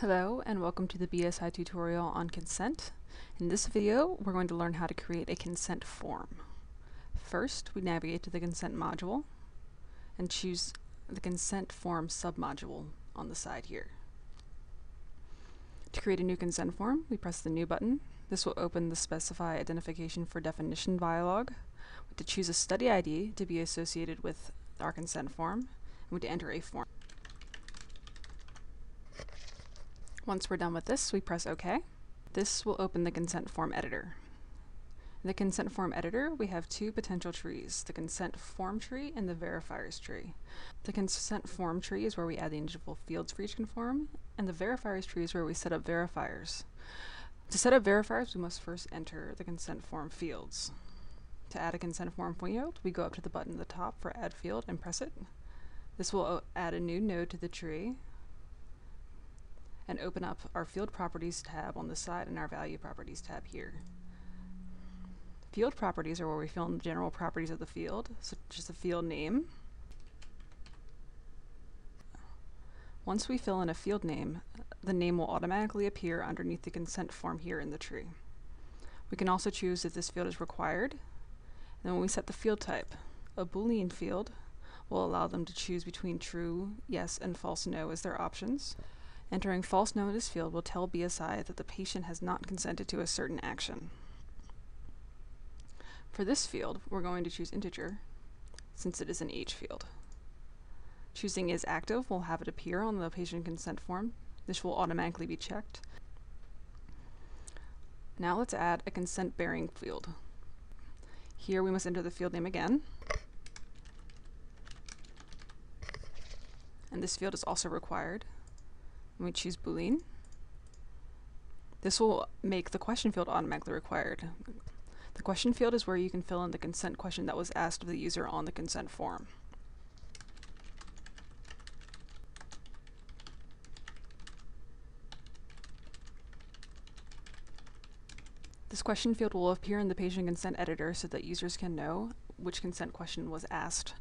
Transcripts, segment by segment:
Hello and welcome to the BSI tutorial on consent. In this video we're going to learn how to create a consent form. First we navigate to the consent module and choose the consent form submodule on the side here. To create a new consent form we press the new button. This will open the specify identification for definition dialog. We to choose a study ID to be associated with our consent form and we to enter a form. Once we're done with this, we press OK. This will open the consent form editor. In the consent form editor, we have two potential trees, the consent form tree and the verifiers tree. The consent form tree is where we add the individual fields for each conform, and the verifiers tree is where we set up verifiers. To set up verifiers, we must first enter the consent form fields. To add a consent form field, we go up to the button at the top for add field and press it. This will uh, add a new node to the tree, and open up our field properties tab on the side and our value properties tab here. Field properties are where we fill in the general properties of the field, such as the field name. Once we fill in a field name, the name will automatically appear underneath the consent form here in the tree. We can also choose if this field is required. And then when we set the field type, a boolean field will allow them to choose between true, yes, and false no as their options. Entering false no in this field will tell BSI that the patient has not consented to a certain action. For this field, we're going to choose integer, since it is an age field. Choosing is active will have it appear on the patient consent form. This will automatically be checked. Now let's add a consent bearing field. Here we must enter the field name again. And this field is also required we choose Boolean, this will make the question field automatically required. The question field is where you can fill in the consent question that was asked of the user on the consent form. This question field will appear in the patient consent editor so that users can know which consent question was asked.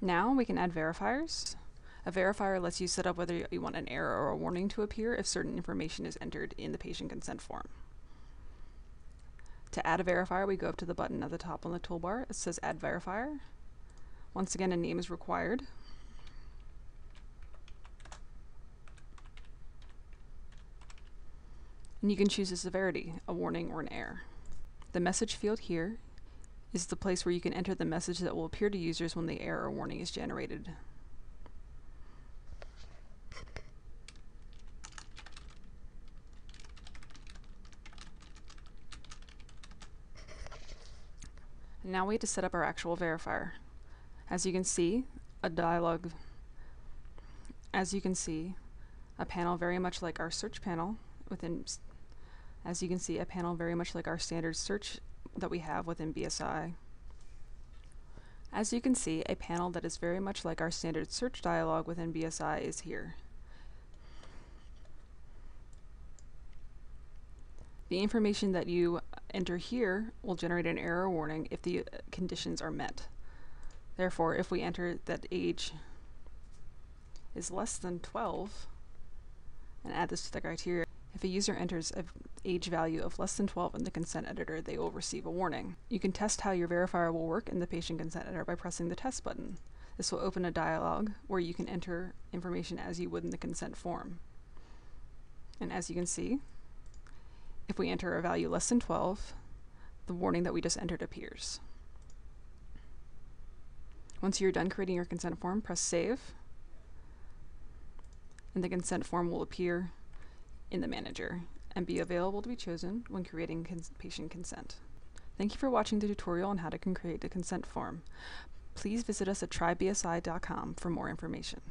Now we can add verifiers. A verifier lets you set up whether you want an error or a warning to appear if certain information is entered in the patient consent form. To add a verifier, we go up to the button at the top on the toolbar. It says Add Verifier. Once again, a name is required. And you can choose a severity, a warning, or an error. The message field here is the place where you can enter the message that will appear to users when the error or warning is generated. Now we have to set up our actual verifier. As you can see, a dialog, as you can see, a panel very much like our search panel within, as you can see, a panel very much like our standard search that we have within BSI. As you can see, a panel that is very much like our standard search dialog within BSI is here. The information that you enter here will generate an error warning if the conditions are met. Therefore, if we enter that age is less than 12 and add this to the criteria, if a user enters an age value of less than 12 in the consent editor, they will receive a warning. You can test how your verifier will work in the patient consent editor by pressing the test button. This will open a dialog where you can enter information as you would in the consent form. And as you can see, if we enter a value less than 12, the warning that we just entered appears. Once you're done creating your consent form, press save, and the consent form will appear in the manager and be available to be chosen when creating cons patient consent. Thank you for watching the tutorial on how to create a consent form. Please visit us at trybsi.com for more information.